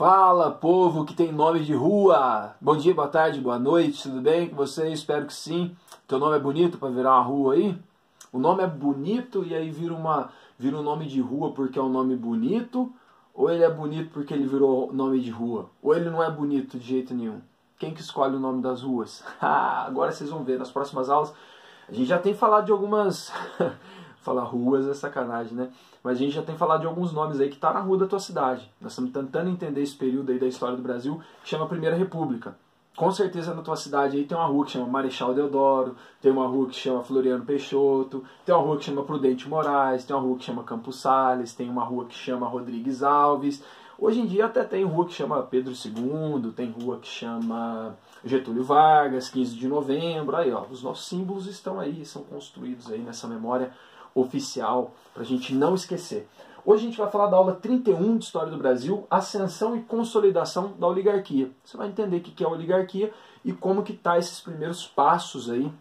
Fala, povo que tem nome de rua! Bom dia, boa tarde, boa noite, tudo bem com vocês? Espero que sim. Teu nome é bonito para virar uma rua aí? O nome é bonito e aí vira, uma, vira um nome de rua porque é um nome bonito? Ou ele é bonito porque ele virou nome de rua? Ou ele não é bonito de jeito nenhum? Quem que escolhe o nome das ruas? Ah, agora vocês vão ver nas próximas aulas. A gente já tem falado de algumas falar ruas é sacanagem, né? Mas a gente já tem falado de alguns nomes aí que tá na rua da tua cidade. Nós estamos tentando entender esse período aí da história do Brasil que chama Primeira República. Com certeza na tua cidade aí tem uma rua que chama Marechal Deodoro, tem uma rua que chama Floriano Peixoto, tem uma rua que chama Prudente Moraes, tem uma rua que chama Campos Sales, tem uma rua que chama Rodrigues Alves. Hoje em dia até tem rua que chama Pedro II, tem rua que chama Getúlio Vargas, 15 de novembro. Aí, ó, os nossos símbolos estão aí, são construídos aí nessa memória oficial, para a gente não esquecer. Hoje a gente vai falar da aula 31 de História do Brasil, Ascensão e Consolidação da Oligarquia. Você vai entender o que é oligarquia e como que tá esses primeiros passos aí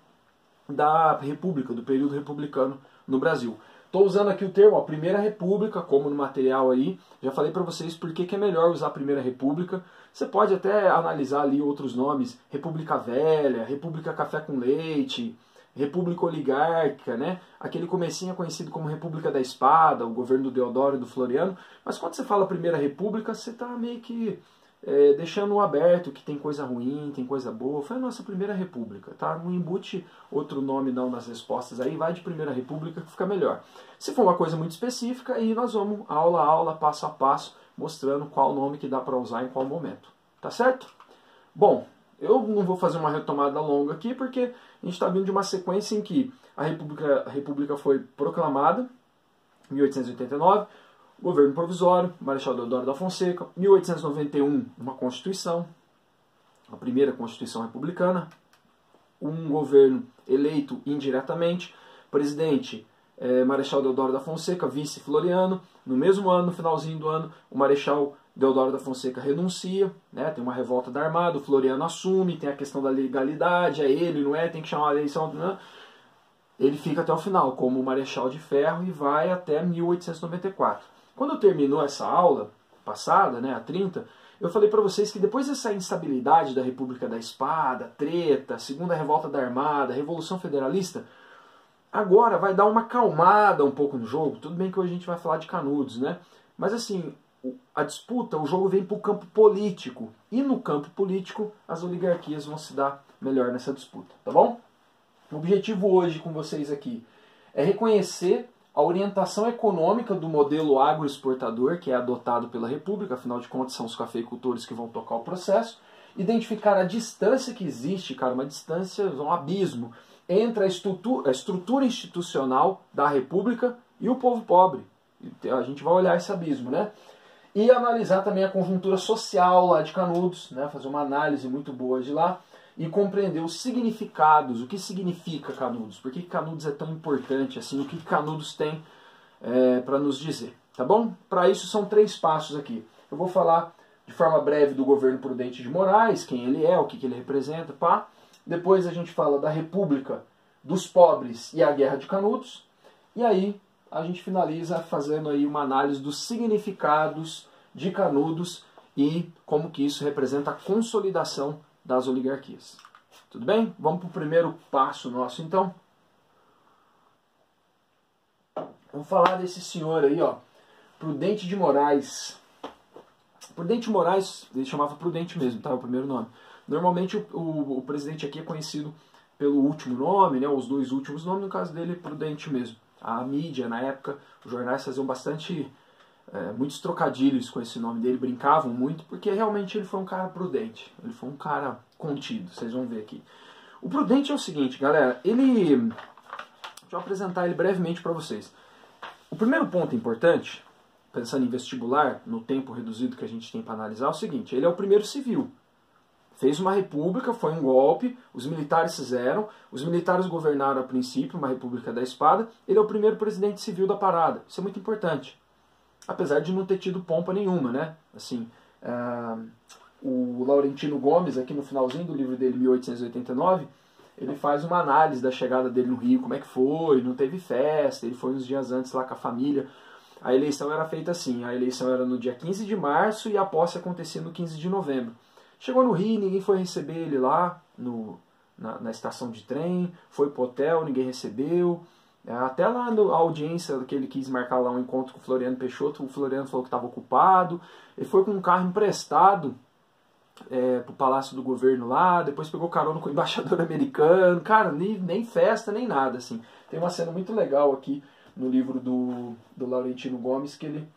da República, do período republicano no Brasil. Estou usando aqui o termo a Primeira República, como no material aí. Já falei para vocês por que é melhor usar a Primeira República. Você pode até analisar ali outros nomes, República Velha, República Café com Leite, República Oligárquica, né? Aquele comecinho é conhecido como República da Espada, o governo do Deodoro e do Floriano. Mas quando você fala Primeira República, você está meio que é, deixando aberto que tem coisa ruim, tem coisa boa. Foi a nossa Primeira República, tá? Não embute outro nome não nas respostas aí, vai de Primeira República que fica melhor. Se for uma coisa muito específica, aí nós vamos aula a aula, passo a passo, mostrando qual nome que dá para usar em qual momento. Tá certo? Bom, eu não vou fazer uma retomada longa aqui, porque a gente está vindo de uma sequência em que a República, a República foi proclamada, 1889, governo provisório, Marechal Deodoro da Fonseca, 1891, uma Constituição, a primeira Constituição republicana, um governo eleito indiretamente, presidente é, Marechal Deodoro da Fonseca, vice Floriano, no mesmo ano, no finalzinho do ano, o Marechal Deodoro da Fonseca renuncia, né, tem uma revolta da Armada, o Floriano assume, tem a questão da legalidade, é ele, não é, tem que chamar a eleição. Né? Ele fica até o final como Marechal de Ferro e vai até 1894. Quando terminou essa aula passada, né, a 30, eu falei para vocês que depois dessa instabilidade da República da Espada, treta, segunda revolta da Armada, Revolução Federalista, agora vai dar uma calmada um pouco no jogo. Tudo bem que hoje a gente vai falar de Canudos, né? Mas assim, a disputa, o jogo vem para o campo político. E no campo político, as oligarquias vão se dar melhor nessa disputa, tá bom? O objetivo hoje com vocês aqui é reconhecer a orientação econômica do modelo agroexportador que é adotado pela República, afinal de contas são os cafeicultores que vão tocar o processo, identificar a distância que existe, cara, uma distância, um abismo, entre a estrutura, a estrutura institucional da República e o povo pobre. A gente vai olhar esse abismo, né? E analisar também a conjuntura social lá de Canudos, né, fazer uma análise muito boa de lá e compreender os significados, o que significa Canudos, por que Canudos é tão importante assim, o que Canudos tem é, para nos dizer, tá bom? Para isso são três passos aqui. Eu vou falar de forma breve do governo Prudente de Moraes, quem ele é, o que, que ele representa, pá. Depois a gente fala da República dos Pobres e a Guerra de Canudos. E aí a gente finaliza fazendo aí uma análise dos significados de Canudos e como que isso representa a consolidação das oligarquias. Tudo bem? Vamos para o primeiro passo nosso então. Vamos falar desse senhor aí, ó, Prudente de Moraes. Prudente Moraes, ele chamava Prudente mesmo, tá? O primeiro nome. Normalmente o, o, o presidente aqui é conhecido pelo último nome, né? Os dois últimos nomes, no caso dele, Prudente mesmo a mídia na época, os jornais faziam bastante, é, muitos trocadilhos com esse nome dele, brincavam muito, porque realmente ele foi um cara prudente, ele foi um cara contido, vocês vão ver aqui. O prudente é o seguinte, galera, ele. Deixa eu apresentar ele brevemente para vocês. O primeiro ponto importante, pensando em vestibular, no tempo reduzido que a gente tem para analisar, é o seguinte: ele é o primeiro civil fez uma república, foi um golpe, os militares fizeram, os militares governaram a princípio, uma república da espada, ele é o primeiro presidente civil da parada. Isso é muito importante. Apesar de não ter tido pompa nenhuma, né? Assim, uh, o Laurentino Gomes, aqui no finalzinho do livro dele, 1889, ele faz uma análise da chegada dele no Rio, como é que foi, não teve festa, ele foi uns dias antes lá com a família. a eleição era feita assim, a eleição era no dia 15 de março e a posse acontecia no 15 de novembro. Chegou no Rio, ninguém foi receber ele lá no, na, na estação de trem, foi pro hotel, ninguém recebeu. É, até lá na audiência que ele quis marcar lá um encontro com o Floriano Peixoto, o Floriano falou que estava ocupado. Ele foi com um carro emprestado é, pro Palácio do Governo lá, depois pegou carona com o embaixador americano. Cara, nem, nem festa, nem nada, assim. Tem uma cena muito legal aqui no livro do, do Laurentino Gomes que ele,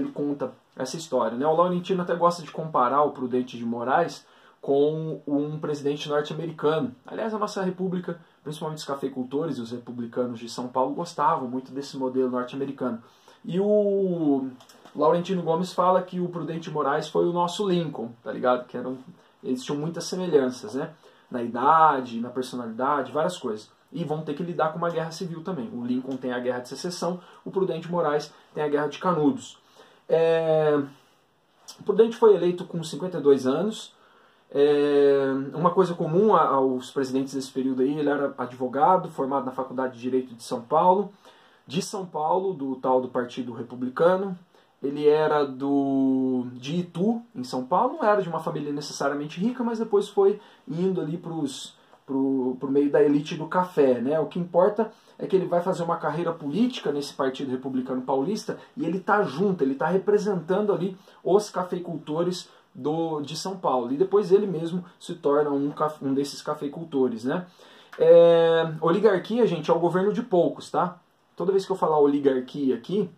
ele conta essa história. Né? O Laurentino até gosta de comparar o Prudente de Moraes com um presidente norte-americano. Aliás, a nossa república, principalmente os cafeicultores e os republicanos de São Paulo, gostavam muito desse modelo norte-americano. E o Laurentino Gomes fala que o Prudente Moraes foi o nosso Lincoln, tá ligado? Que eram, eles tinham muitas semelhanças, né? Na idade, na personalidade, várias coisas. E vão ter que lidar com uma guerra civil também. O Lincoln tem a guerra de secessão, o Prudente Moraes tem a guerra de Canudos. É... Prudente foi eleito com 52 anos. É... Uma coisa comum aos presidentes desse período aí, ele era advogado, formado na Faculdade de Direito de São Paulo, de São Paulo, do tal do Partido Republicano. Ele era do de Itu, em São Paulo, não era de uma família necessariamente rica, mas depois foi indo ali para pro, meio da elite do café. Né? O que importa é que ele vai fazer uma carreira política nesse Partido Republicano Paulista e ele está junto, ele está representando ali os cafeicultores do, de São Paulo. E depois ele mesmo se torna um, um desses cafeicultores. Né? É, oligarquia, gente, é o governo de poucos, tá? Toda vez que eu falar oligarquia aqui,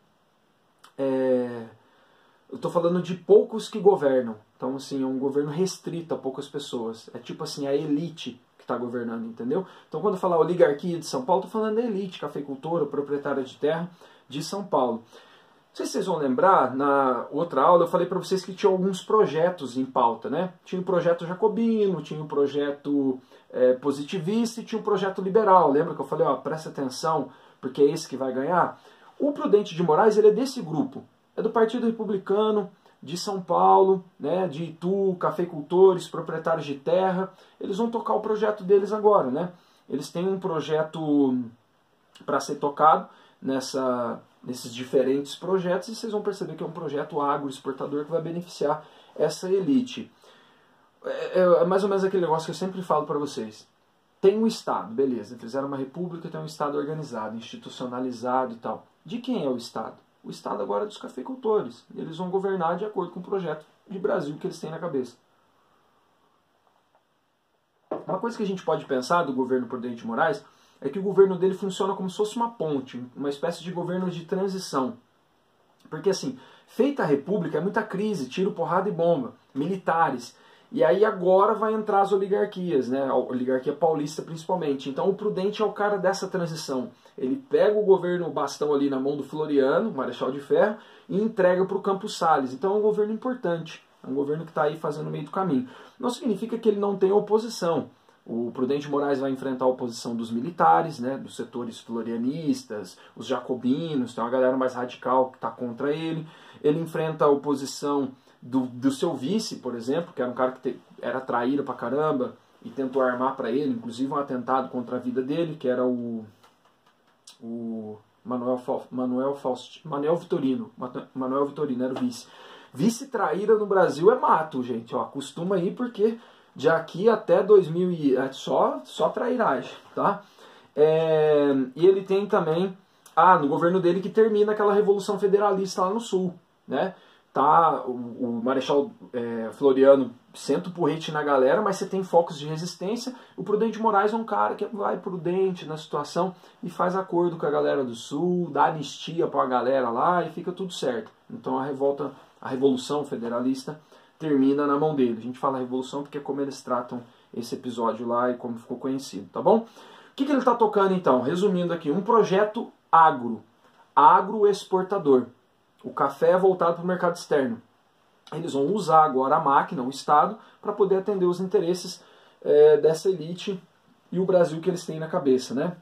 é, eu estou falando de poucos que governam. Então, assim, é um governo restrito a poucas pessoas. É tipo assim, a elite está governando, entendeu? Então, quando eu falar oligarquia de São Paulo, estou falando da elite, cafeicultora, proprietária de terra de São Paulo. Não sei se vocês vão lembrar, na outra aula eu falei para vocês que tinha alguns projetos em pauta, né? Tinha o projeto jacobino, tinha o projeto é, positivista e tinha o projeto liberal. Lembra que eu falei, ó, presta atenção, porque é esse que vai ganhar? O Prudente de Moraes ele é desse grupo, é do Partido Republicano de São Paulo, né, de Itu, cafeicultores, proprietários de terra. Eles vão tocar o projeto deles agora, né? Eles têm um projeto para ser tocado nessa, nesses diferentes projetos e vocês vão perceber que é um projeto agroexportador que vai beneficiar essa elite. É, é, é mais ou menos aquele negócio que eu sempre falo para vocês. Tem um Estado, beleza, fizeram uma república, tem um Estado organizado, institucionalizado e tal. De quem é o Estado? O Estado agora é dos cafeicultores. Eles vão governar de acordo com o projeto de Brasil que eles têm na cabeça. Uma coisa que a gente pode pensar do governo Prudente de Moraes é que o governo dele funciona como se fosse uma ponte, uma espécie de governo de transição. Porque assim, feita a república é muita crise, tiro, porrada e bomba, militares. E aí agora vai entrar as oligarquias, né? A oligarquia paulista principalmente. Então o Prudente é o cara dessa transição. Ele pega o governo o bastão ali na mão do Floriano, Marechal de Ferro, e entrega para o Campos Salles. Então é um governo importante. É um governo que está aí fazendo o meio do caminho. Não significa que ele não tenha oposição. O Prudente Moraes vai enfrentar a oposição dos militares, né, dos setores florianistas, os jacobinos, tem uma galera mais radical que está contra ele. Ele enfrenta a oposição do, do seu vice, por exemplo, que era um cara que te, era traído pra caramba e tentou armar para ele, inclusive um atentado contra a vida dele, que era o, o Manuel, Manuel, Faust, Manuel Vitorino. Manuel Vitorino era o vice. Vice traíra no Brasil é mato, gente. Ó, acostuma aí porque de aqui até 2000 e, é só só trairagem, tá? É, e ele tem também ah, no governo dele que termina aquela revolução federalista lá no sul, né? Tá o, o Marechal é, Floriano senta o porrete na galera, mas você tem focos de resistência. O Prudente Moraes é um cara que vai prudente na situação e faz acordo com a galera do Sul, dá anistia para a galera lá e fica tudo certo. Então a revolta, a Revolução Federalista termina na mão dele. A gente fala Revolução porque é como eles tratam esse episódio lá e como ficou conhecido, tá bom? O que, que ele está tocando então? Resumindo aqui, um projeto agro, agroexportador. O café é voltado para o mercado externo. Eles vão usar agora a máquina, o Estado, para poder atender os interesses é, dessa elite e o Brasil que eles têm na cabeça. Né?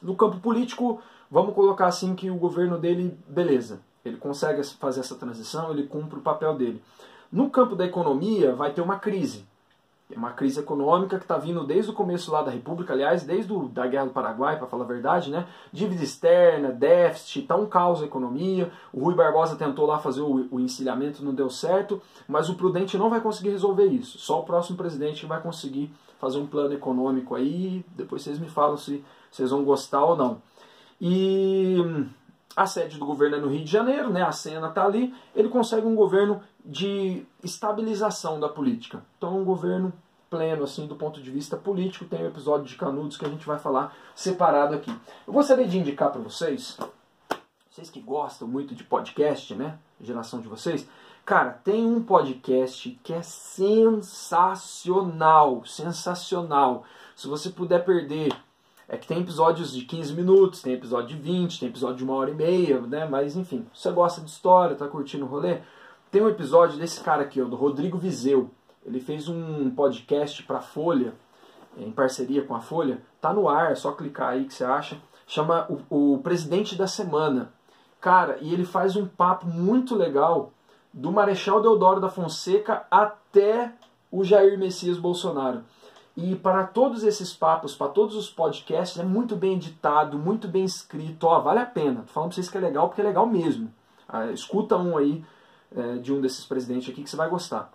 No campo político, vamos colocar assim que o governo dele, beleza, ele consegue fazer essa transição, ele cumpre o papel dele. No campo da economia, vai ter uma crise. É uma crise econômica que está vindo desde o começo lá da República, aliás, desde o, da Guerra do Paraguai, para falar a verdade, né? Dívida externa, déficit, está um caos a economia. O Rui Barbosa tentou lá fazer o, o encilhamento, não deu certo, mas o Prudente não vai conseguir resolver isso. Só o próximo presidente vai conseguir fazer um plano econômico aí. Depois vocês me falam se vocês vão gostar ou não. E a sede do governo é no Rio de Janeiro, né? A cena está ali. Ele consegue um governo de estabilização da política. Então, um governo pleno, assim, do ponto de vista político. Tem o um episódio de Canudos que a gente vai falar separado aqui. Eu gostaria de indicar para vocês, vocês que gostam muito de podcast, né? Geração de vocês. Cara, tem um podcast que é sensacional, sensacional. Se você puder perder, é que tem episódios de 15 minutos, tem episódio de 20, tem episódio de uma hora e meia, né? Mas enfim, você gosta de história, tá curtindo o rolê, tem um episódio desse cara aqui, ó, do Rodrigo Vizeu. Ele fez um podcast para Folha, em parceria com a Folha. Tá no ar, é só clicar aí que você acha. Chama o, o Presidente da Semana. Cara, e ele faz um papo muito legal do Marechal Deodoro da Fonseca até o Jair Messias Bolsonaro. E para todos esses papos, para todos os podcasts, é muito bem editado, muito bem escrito. Ó, vale a pena. Tô falando para vocês que é legal, porque é legal mesmo. Ah, escuta um aí é, de um desses presidentes aqui que você vai gostar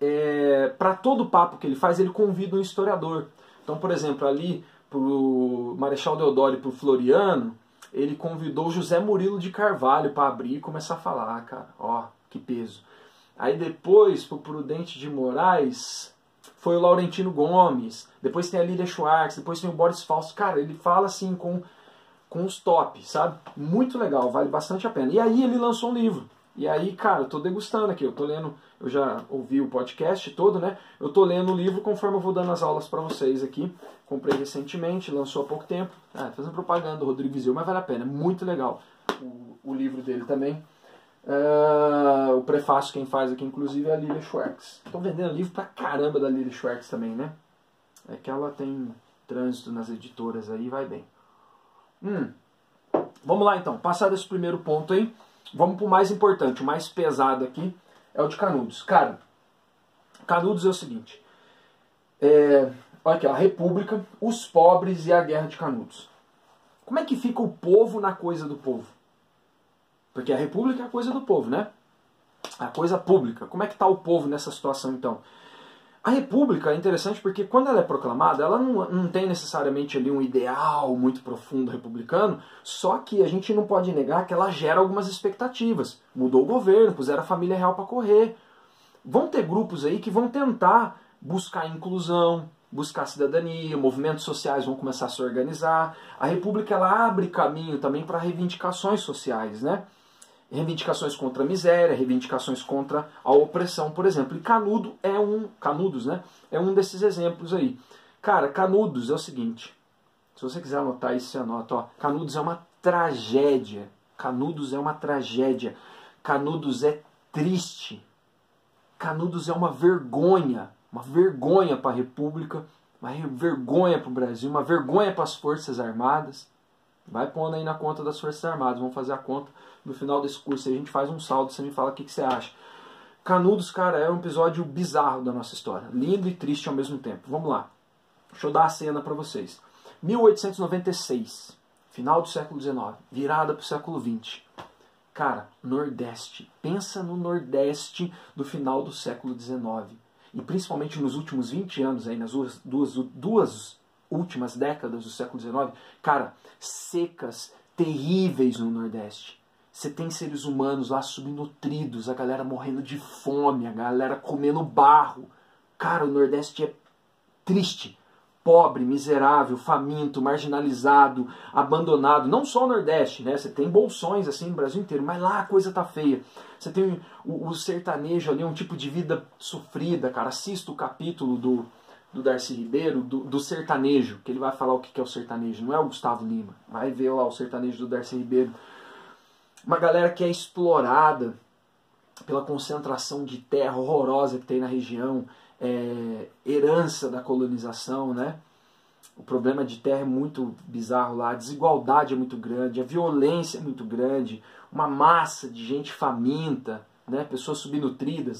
é, para todo papo que ele faz, ele convida um historiador. Então, por exemplo, ali para o Marechal Deodoro e para o Floriano, ele convidou José Murilo de Carvalho para abrir e começar a falar, ah, cara, ó, que peso. Aí depois, para o Prudente de Moraes, foi o Laurentino Gomes, depois tem a Lídia Schwartz, depois tem o Boris Fausto. Cara, ele fala assim com, com os top, sabe? Muito legal, vale bastante a pena. E aí ele lançou um livro. E aí, cara, eu tô degustando aqui, eu tô lendo eu já ouvi o podcast todo, né? Eu tô lendo o livro conforme eu vou dando as aulas para vocês aqui. Comprei recentemente, lançou há pouco tempo. Ah, fazendo propaganda do Rodrigo Vizeu, mas vale a pena, é muito legal o, o livro dele também. Uh, o prefácio quem faz aqui, inclusive, é a Lilia Schwartz. Estou vendendo livro pra caramba da Lilia Schwartz também, né? É que ela tem trânsito nas editoras aí, vai bem. Hum. Vamos lá então, passado esse primeiro ponto aí, vamos pro mais importante, o mais pesado aqui, é o de Canudos. Cara, Canudos é o seguinte. É, olha aqui, a República, os pobres e a Guerra de Canudos. Como é que fica o povo na coisa do povo? Porque a República é a coisa do povo, né? A coisa pública. Como é que está o povo nessa situação então? A República é interessante porque quando ela é proclamada, ela não, não tem necessariamente ali um ideal muito profundo republicano, só que a gente não pode negar que ela gera algumas expectativas. Mudou o governo, puseram a família real para correr. Vão ter grupos aí que vão tentar buscar inclusão, buscar cidadania, movimentos sociais vão começar a se organizar. A República ela abre caminho também para reivindicações sociais, né? Reivindicações contra a miséria, reivindicações contra a opressão, por exemplo. E Canudo é um, Canudos, né? É um desses exemplos aí. Cara, Canudos é o seguinte. Se você quiser anotar isso, você anota. Ó. Canudos é uma tragédia. Canudos é uma tragédia. Canudos é triste. Canudos é uma vergonha. Uma vergonha para a República, uma vergonha para o Brasil, uma vergonha para as Forças Armadas. Vai pondo aí na conta das Forças Armadas. Vamos fazer a conta no final desse curso. Aí a gente faz um saldo, você me fala o que, que você acha. Canudos, cara, é um episódio bizarro da nossa história. Lindo e triste ao mesmo tempo. Vamos lá. Deixa eu dar a cena para vocês. 1896, final do século XIX, virada para o século XX. Cara, Nordeste. Pensa no Nordeste do final do século XIX. E principalmente nos últimos 20 anos, aí, nas duas, duas, duas últimas décadas do século XIX, cara, secas terríveis no Nordeste. Você tem seres humanos lá subnutridos, a galera morrendo de fome, a galera comendo barro. Cara, o Nordeste é triste, pobre, miserável, faminto, marginalizado, abandonado. Não só o Nordeste, né? Você tem bolsões assim no Brasil inteiro, mas lá a coisa tá feia. Você tem o, o sertanejo ali, um tipo de vida sofrida, cara. Assista o capítulo do, do Darcy Ribeiro, do, do, sertanejo, que ele vai falar o que é o sertanejo, não é o Gustavo Lima. Vai ver lá o sertanejo do Darcy Ribeiro uma galera que é explorada pela concentração de terra horrorosa que tem na região, é, herança da colonização, né? O problema de terra é muito bizarro lá, a desigualdade é muito grande, a violência é muito grande, uma massa de gente faminta, né? pessoas subnutridas.